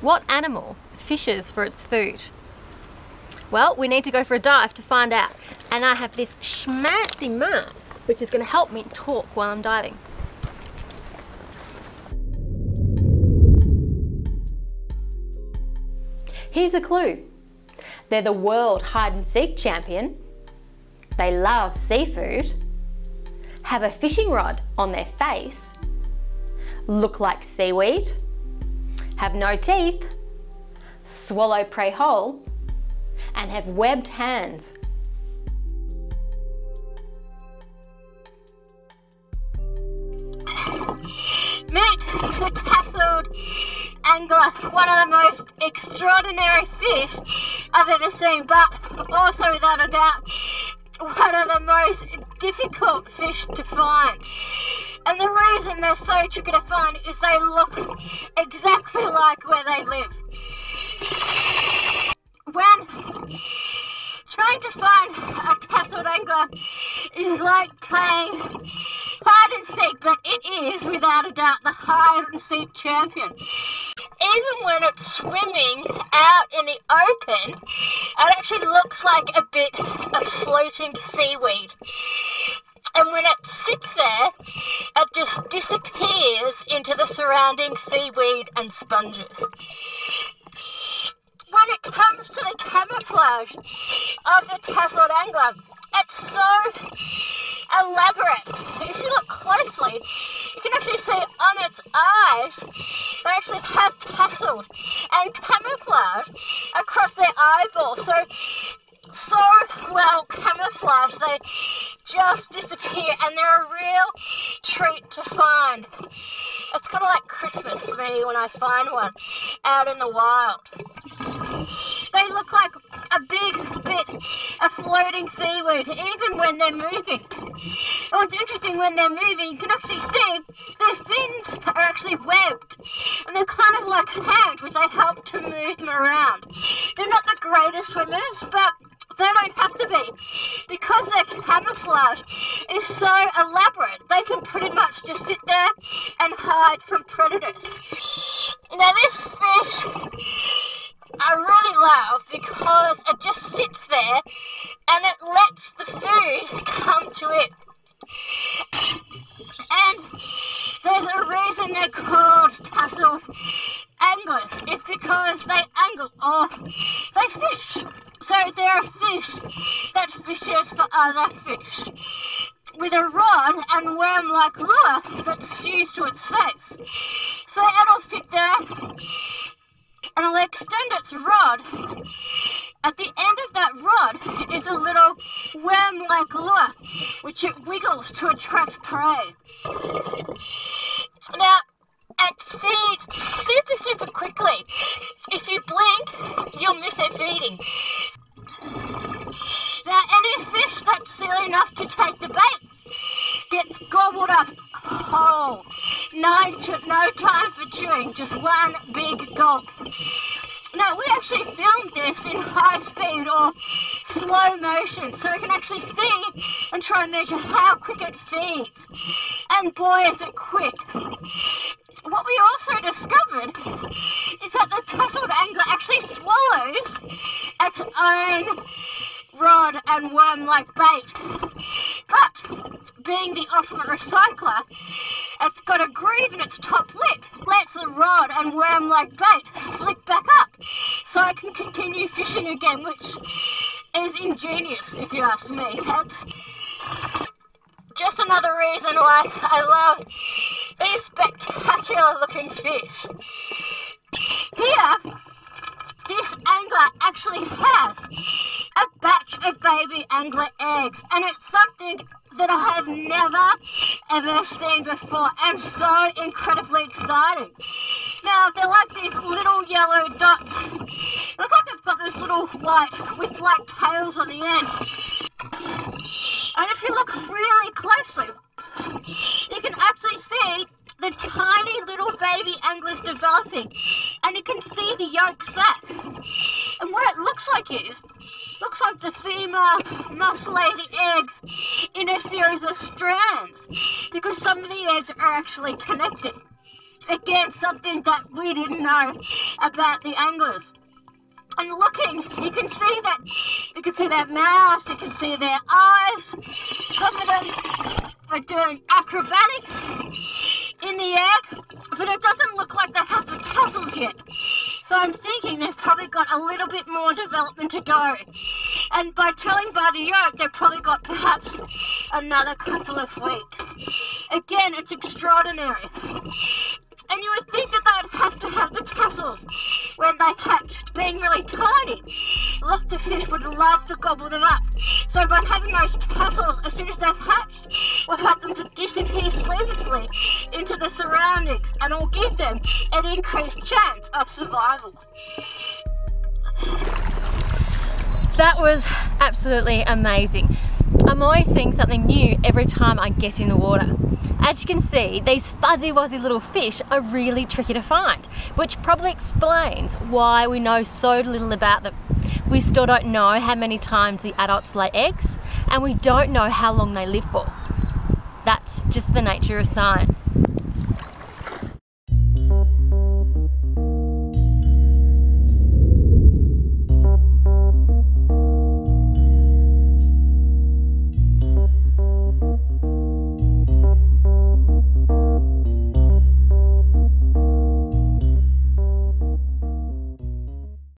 What animal fishes for its food? Well, we need to go for a dive to find out. And I have this schmancy mask, which is going to help me talk while I'm diving. Here's a clue. They're the world hide and seek champion. They love seafood, have a fishing rod on their face, look like seaweed, have no teeth, swallow prey whole, and have webbed hands. Meet the tasseled angler, one of the most extraordinary fish I've ever seen, but also without a doubt, one of the most difficult fish to find. And the reason they're so tricky to find is they look exactly like where they live. When trying to find a tasseled angler is like playing hide and seek, but it is without a doubt the hide and seek champion. Even when it's swimming out in the open, it actually looks like a bit of floating seaweed. And when it sits there, disappears into the surrounding seaweed and sponges. When it comes to the camouflage of the tasseled angler, it's so elaborate. If you look closely, you can actually see on its eyes, they actually have tasseled and camouflage across their eyeball. So, so well camouflaged, they just disappear and they're a real treat to find. It's kind of like Christmas for me when I find one out in the wild. They look like a big bit of floating seaweed, even when they're moving. And what's interesting, when they're moving, you can actually see their fins are actually webbed. And they're kind of like hands, which they help to move them around. They're not the greatest swimmers, but they don't have to be. Because their camouflage is so elaborate, they can pretty much just sit there and hide from predators. Now this fish I really love because it just sits there and it lets the food come to it. And there's a reason they're called tassel anglers. It's because they angle or they fish. So they're fish that fishes for other fish. With a rod and worm-like lure that's fused to its face. So it'll sit there and it'll extend its rod. At the end of that rod is a little worm-like lure, which it wiggles to attract prey. Now, it feeds super, super quickly. If you blink, you'll miss it feeding. Now, any fish that's silly enough to take the bait gets gobbled up whole. No, no time for chewing, just one big gulp. Now, we actually filmed this in high speed or slow motion, so we can actually see and try and measure how quick it feeds. And boy, is it quick. What we also discovered is that the tasseled angler actually swallows its own rod and worm-like bait. But being the ultimate recycler, it's got a groove in its top lip, lets the rod and worm-like bait flick back up, so I can continue fishing again, which is ingenious, if you ask me. That's just another reason why I love these spectacular looking fish. Here, this angler actually has a batch of baby angler eggs, and it's something that I have never ever seen before and so incredibly exciting. Now, they're like these little yellow dots. Look like they've got this little white with black tails on the end. And if you look really closely, you can actually see the tiny little baby anglers developing. And you can see the yolk sac. And what it looks like is, looks like the female must lay the eggs in a series of strands because some of the eggs are actually connected. Again, something that we didn't know about the anglers. And looking, you can see that you can see their mouths, you can see their eyes. Some of them are doing acrobatics in the air, but it doesn't look like they have the tassels yet. So I'm thinking they've probably got a little bit more development to go. And by telling by the yolk, they've probably got perhaps another couple of weeks. Again, it's extraordinary. And you would think that they would have to have the tassels when they hatched, being really tiny. Lots of fish would love to gobble them up. So by having those tassels, as soon as they've hatched, will help them to disappear seamlessly into the surroundings and will give them an increased chance of survival. That was absolutely amazing. I'm always seeing something new every time I get in the water. As you can see, these fuzzy wuzzy little fish are really tricky to find, which probably explains why we know so little about them. We still don't know how many times the adults lay eggs, and we don't know how long they live for. That's just the nature of science.